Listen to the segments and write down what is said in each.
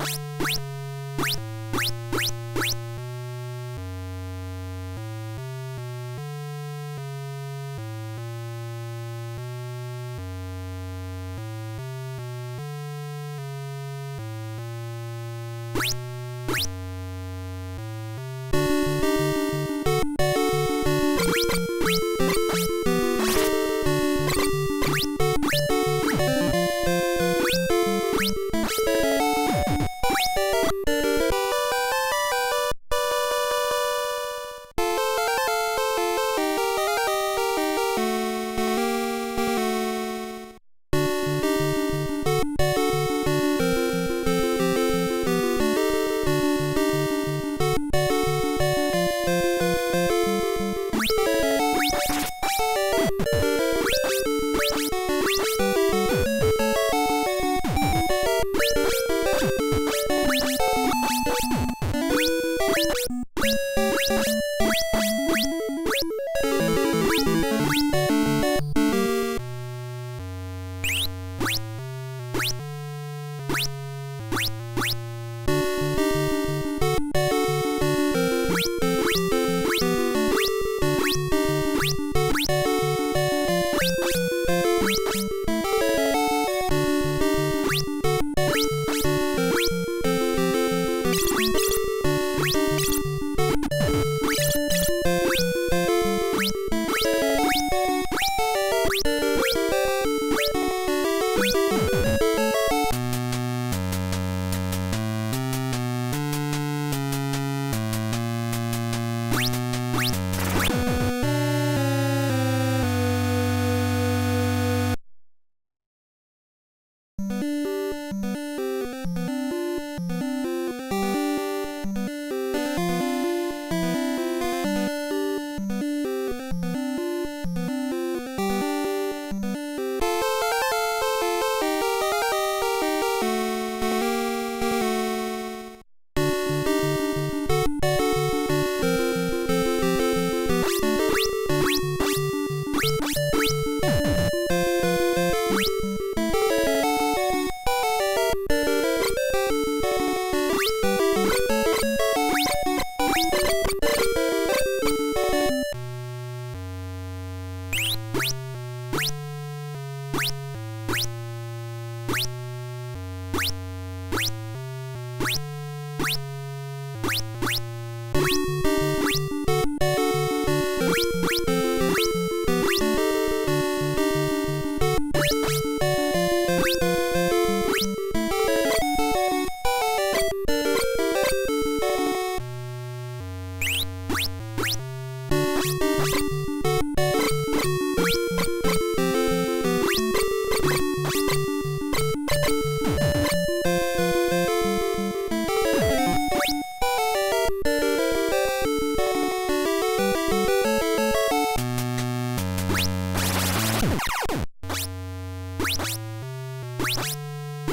you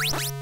you